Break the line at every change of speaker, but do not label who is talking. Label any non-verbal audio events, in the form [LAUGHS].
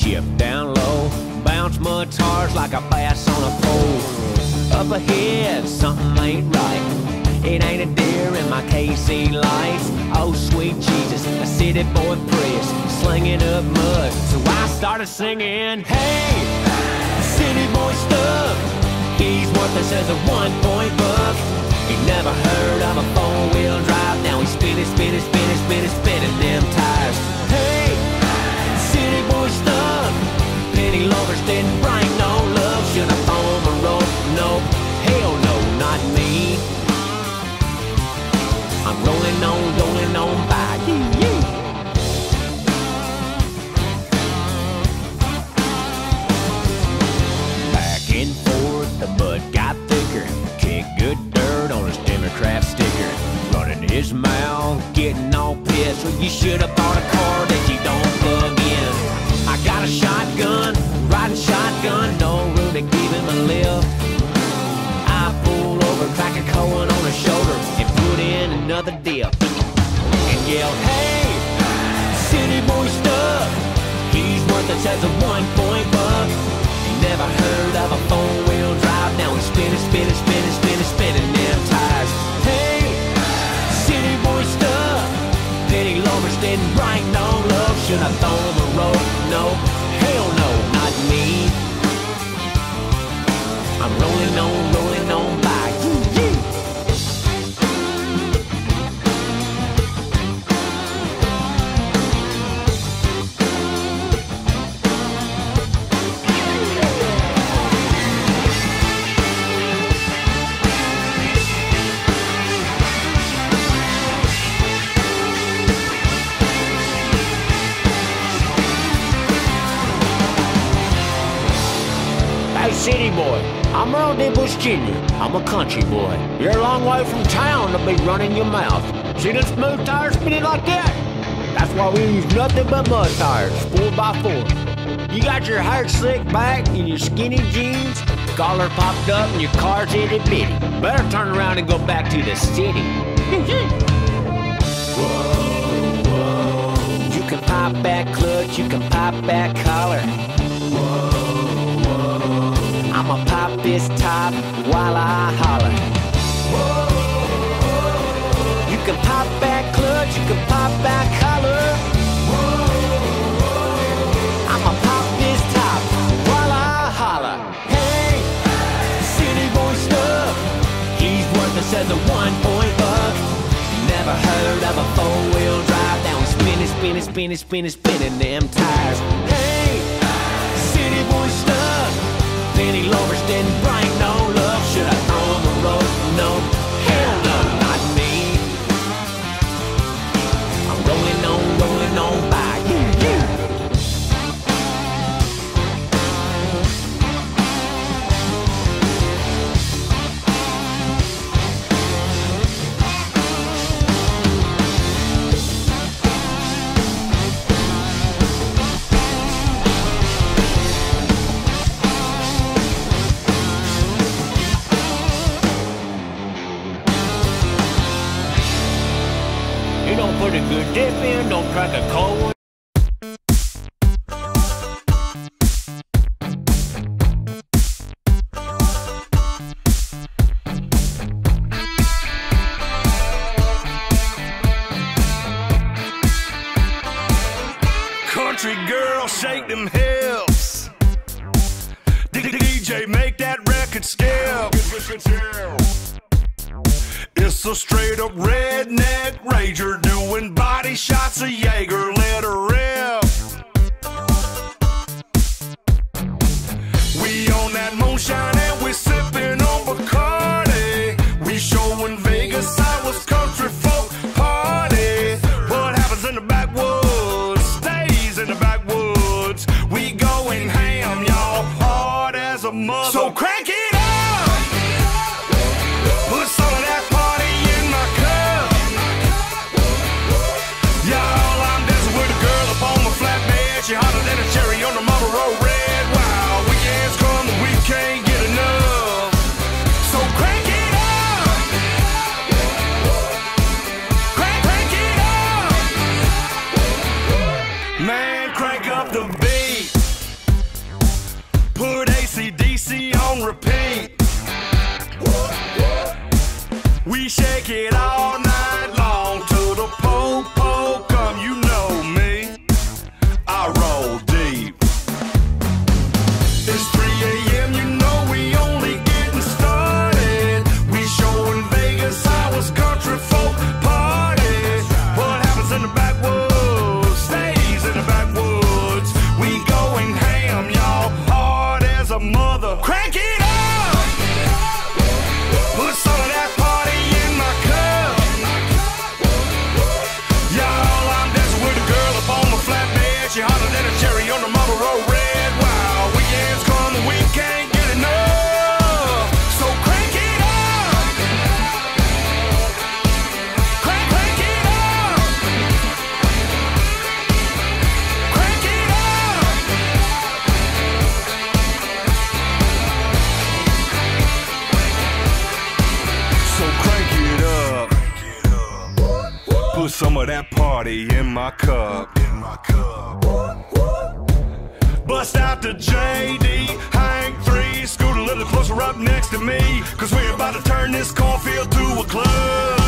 ship down low. Bounce mud tars like a bass on a pole. Up ahead, something ain't right. It ain't a deer in my KC lights. Oh, sweet Jesus, a city boy Prius, slinging up mud. So I started singing, Hey, city boy stuff. He's worthless as a one point buck. He never heard of a four wheel drive. Now he's spinning, spinning, spinning, spinning, spinning you should have bought a car Should city boy, I'm Earl D. Bush Jr. I'm a country boy. You're a long way from town to be running your mouth. See them smooth tires spinning like that? That's why we use nothing but mud tires, four by four. You got your hair slicked back in your skinny jeans, collar popped up, and your car's itty bitty. Better turn around and go back to the city. [LAUGHS] whoa, whoa. You can pop back clutch, you can pop back collar. Pop this top while I holler. You can pop back clutch, you can pop back collar. I'ma pop this top while I holler. Hey, city boy stuff. He's worthless as a one point buck. Never heard of a four wheel drive. Now he's spinning, spinning, spinning, spinning, spinning them tires. Hey, in, don't crack a cold one.
Country girl, shake them hips. DJ, make that record skip. It's a straight up redneck rager doing body shots of Jaeger. Let her rip. We on that moonshine and we sipping on Bacardi. We showing Vegas I was country folk party. What happens in the backwoods stays in the backwoods. We going ham, y'all, hard as a mother. So crank repeat. We shake it off. some of that party in my cup. In my cup. Bust out the JD, hang three, scoot a little closer up next to me, cause we're about to turn this cornfield to a club.